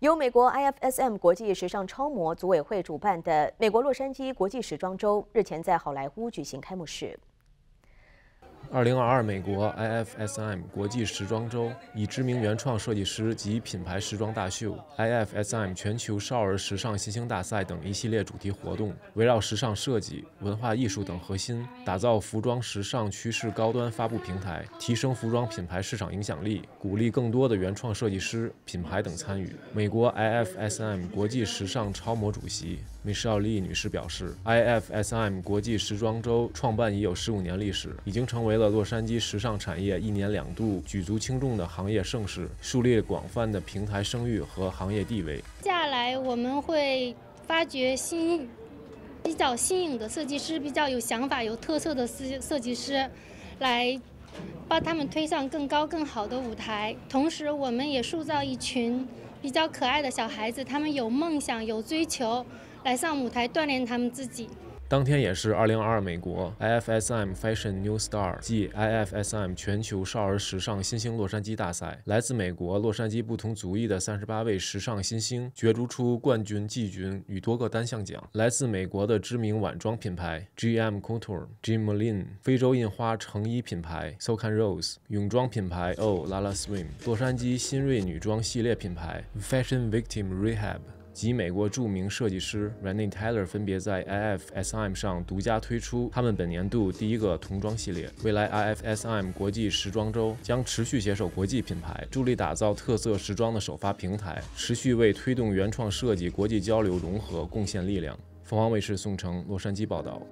由美国 IFSM 国际时尚超模组委会主办的美国洛杉矶国际时装周日前在好莱坞举行开幕式。二零二二美国 IFSM 国际时装周以知名原创设计师及品牌时装大秀、IFSM 全球少儿时尚新星大赛等一系列主题活动，围绕时尚设计、文化艺术等核心，打造服装时尚趋势高端发布平台，提升服装品牌市场影响力，鼓励更多的原创设计师、品牌等参与。美国 IFSM 国际时尚超模主席。Michelle Lee 女士表示，IFSM 国际时装周创办已有十五年历史，已经成为了洛杉矶时尚产业一年两度举足轻重的行业盛事，树立广泛的平台声誉和行业地位。接下来我们会发掘新、比较新颖的设计师，比较有想法、有特色的设设计师，来帮他们推上更高、更好的舞台。同时，我们也塑造一群比较可爱的小孩子，他们有梦想、有追求。来上舞台锻炼他们自己。当天也是2022美国 IFSM Fashion New Star 即 IFSM 全球少儿时尚新星洛杉矶大赛。来自美国洛杉矶不同族裔的38位时尚新星角逐出冠军、季军与多个单项奖。来自美国的知名晚装品牌 GM Couture、Jim l i n、非洲印花成衣品牌 Socan Rose、泳装品牌 Oh Lala Swim、洛杉矶新锐女装系列品牌 Fashion Victim Rehab。及美国著名设计师 Randy Taylor 分别在 IFSM 上独家推出他们本年度第一个童装系列。未来 IFSM 国际时装周将持续携手国际品牌，助力打造特色时装的首发平台，持续为推动原创设计国际交流融合贡献力量。凤凰卫视宋城洛杉矶报道。